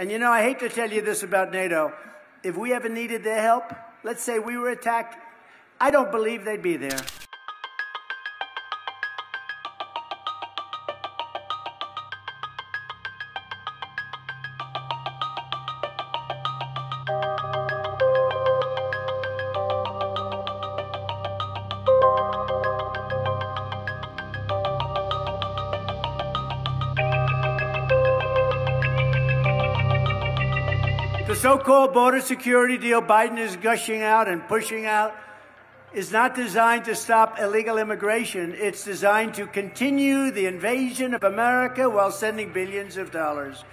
And you know, I hate to tell you this about NATO. If we ever needed their help, let's say we were attacked, I don't believe they'd be there. The so called border security deal Biden is gushing out and pushing out is not designed to stop illegal immigration. It's designed to continue the invasion of America while sending billions of dollars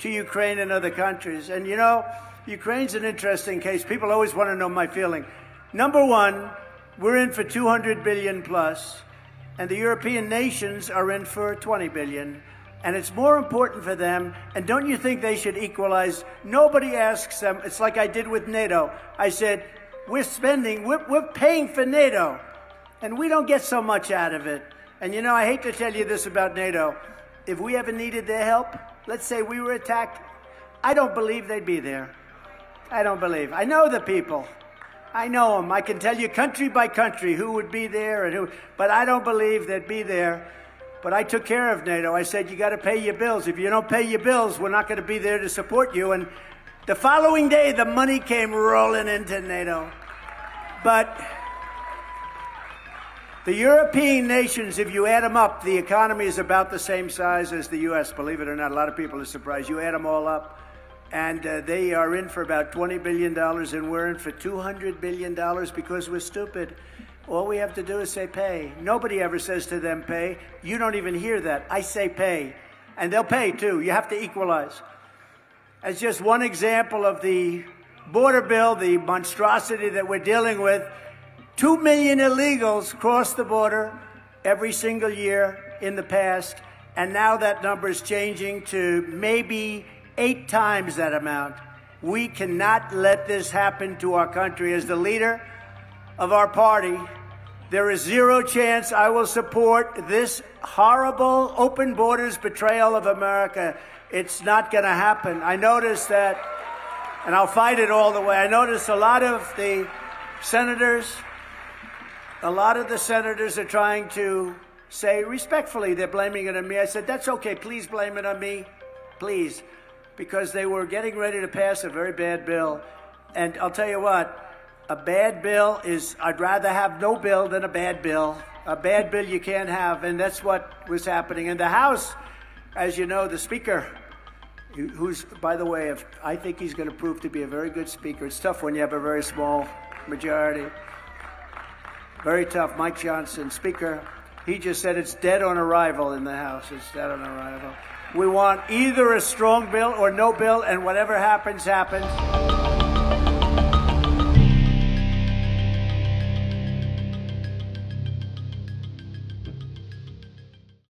to Ukraine and other countries. And you know, Ukraine's an interesting case. People always want to know my feeling. Number one, we're in for 200 billion plus, and the European nations are in for 20 billion and it's more important for them. And don't you think they should equalize? Nobody asks them. It's like I did with NATO. I said, we're spending, we're, we're paying for NATO, and we don't get so much out of it. And you know, I hate to tell you this about NATO. If we ever needed their help, let's say we were attacked, I don't believe they'd be there. I don't believe. I know the people. I know them. I can tell you country by country who would be there and who, but I don't believe they'd be there but I took care of NATO. I said, you got to pay your bills. If you don't pay your bills, we're not going to be there to support you. And the following day, the money came rolling into NATO. But the European nations, if you add them up, the economy is about the same size as the U.S., believe it or not. A lot of people are surprised. You add them all up, and uh, they are in for about $20 billion, and we're in for $200 billion because we're stupid. All we have to do is say pay. Nobody ever says to them pay. You don't even hear that. I say pay. And they'll pay too. You have to equalize. As just one example of the border bill, the monstrosity that we're dealing with, two million illegals cross the border every single year in the past. And now that number is changing to maybe eight times that amount. We cannot let this happen to our country. As the leader, of our party, there is zero chance I will support this horrible open borders betrayal of America. It's not going to happen. I noticed that, and I'll fight it all the way. I noticed a lot of the senators, a lot of the senators are trying to say respectfully they're blaming it on me. I said, that's okay. Please blame it on me. Please. Because they were getting ready to pass a very bad bill. And I'll tell you what, a bad bill is, I'd rather have no bill than a bad bill. A bad bill you can't have, and that's what was happening. In the House, as you know, the Speaker, who's, by the way, if, I think he's going to prove to be a very good Speaker. It's tough when you have a very small majority. Very tough. Mike Johnson, Speaker, he just said it's dead on arrival in the House. It's dead on arrival. We want either a strong bill or no bill, and whatever happens, happens.